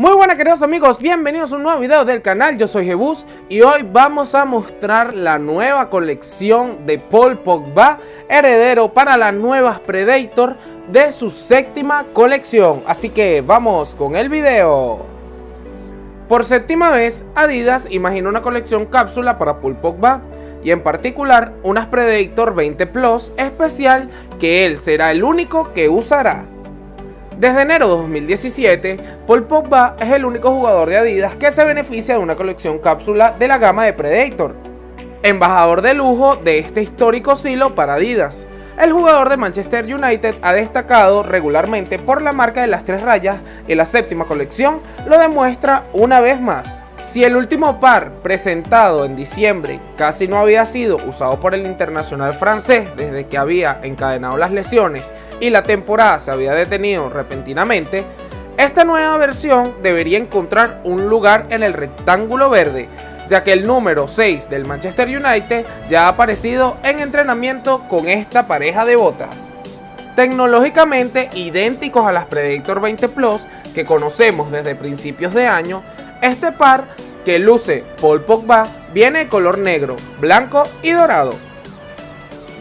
Muy buenas queridos amigos, bienvenidos a un nuevo video del canal, yo soy Jebus y hoy vamos a mostrar la nueva colección de Paul Pogba, heredero para las nuevas Predator de su séptima colección, así que vamos con el video. Por séptima vez, Adidas imagina una colección cápsula para Paul Pogba y en particular unas Predator 20 Plus especial que él será el único que usará. Desde enero de 2017, Paul Pogba es el único jugador de Adidas que se beneficia de una colección cápsula de la gama de Predator, embajador de lujo de este histórico silo para Adidas. El jugador de Manchester United ha destacado regularmente por la marca de las tres rayas y la séptima colección lo demuestra una vez más. Si el último par presentado en diciembre casi no había sido usado por el internacional francés desde que había encadenado las lesiones y la temporada se había detenido repentinamente, esta nueva versión debería encontrar un lugar en el rectángulo verde, ya que el número 6 del Manchester United ya ha aparecido en entrenamiento con esta pareja de botas. Tecnológicamente idénticos a las Predator 20 Plus que conocemos desde principios de año, este par que luce Paul Pogba viene de color negro, blanco y dorado.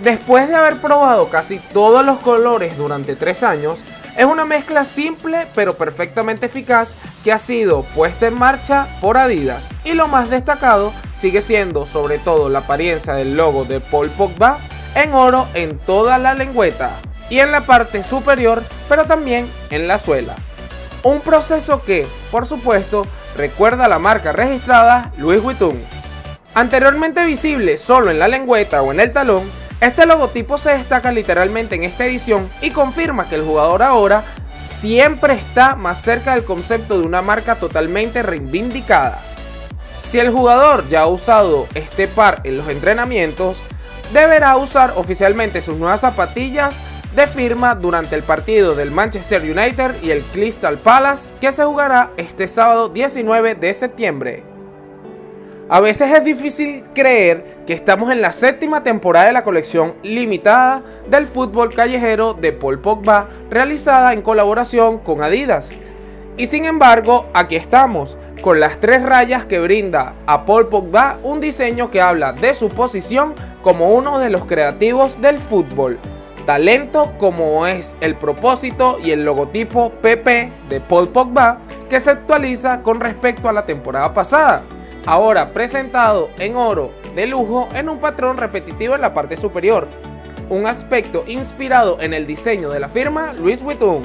Después de haber probado casi todos los colores durante 3 años, es una mezcla simple pero perfectamente eficaz que ha sido puesta en marcha por Adidas y lo más destacado sigue siendo sobre todo la apariencia del logo de Paul Pogba en oro en toda la lengüeta y en la parte superior pero también en la suela. Un proceso que, por supuesto, recuerda la marca registrada Louis Vuitton. Anteriormente visible solo en la lengüeta o en el talón, este logotipo se destaca literalmente en esta edición y confirma que el jugador ahora siempre está más cerca del concepto de una marca totalmente reivindicada. Si el jugador ya ha usado este par en los entrenamientos, deberá usar oficialmente sus nuevas zapatillas de firma durante el partido del Manchester United y el Crystal Palace que se jugará este sábado 19 de septiembre. A veces es difícil creer que estamos en la séptima temporada de la colección limitada del fútbol callejero de Paul Pogba realizada en colaboración con Adidas. Y sin embargo, aquí estamos, con las tres rayas que brinda a Paul Pogba un diseño que habla de su posición como uno de los creativos del fútbol talento como es el propósito y el logotipo PP de Paul Pogba que se actualiza con respecto a la temporada pasada, ahora presentado en oro de lujo en un patrón repetitivo en la parte superior, un aspecto inspirado en el diseño de la firma Louis Vuitton.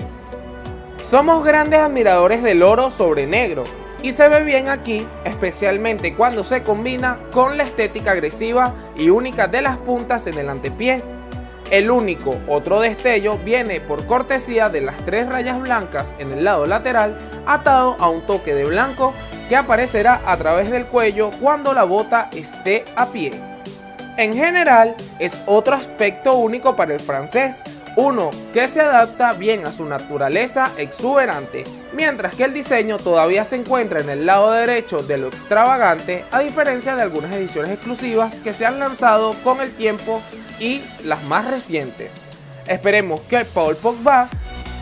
Somos grandes admiradores del oro sobre negro y se ve bien aquí, especialmente cuando se combina con la estética agresiva y única de las puntas en el antepié el único otro destello viene por cortesía de las tres rayas blancas en el lado lateral atado a un toque de blanco que aparecerá a través del cuello cuando la bota esté a pie. En general es otro aspecto único para el francés, uno que se adapta bien a su naturaleza exuberante, mientras que el diseño todavía se encuentra en el lado derecho de lo extravagante, a diferencia de algunas ediciones exclusivas que se han lanzado con el tiempo y las más recientes. Esperemos que Paul Pogba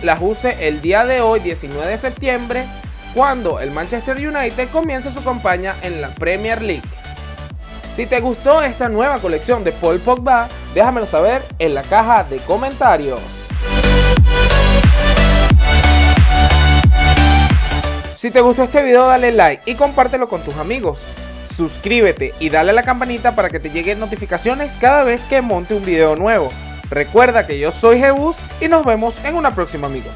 las use el día de hoy, 19 de septiembre, cuando el Manchester United comience su campaña en la Premier League. Si te gustó esta nueva colección de Paul Pogba, déjamelo saber en la caja de comentarios. Si te gustó este video dale like y compártelo con tus amigos suscríbete y dale a la campanita para que te lleguen notificaciones cada vez que monte un video nuevo. Recuerda que yo soy Jebus y nos vemos en una próxima amigos.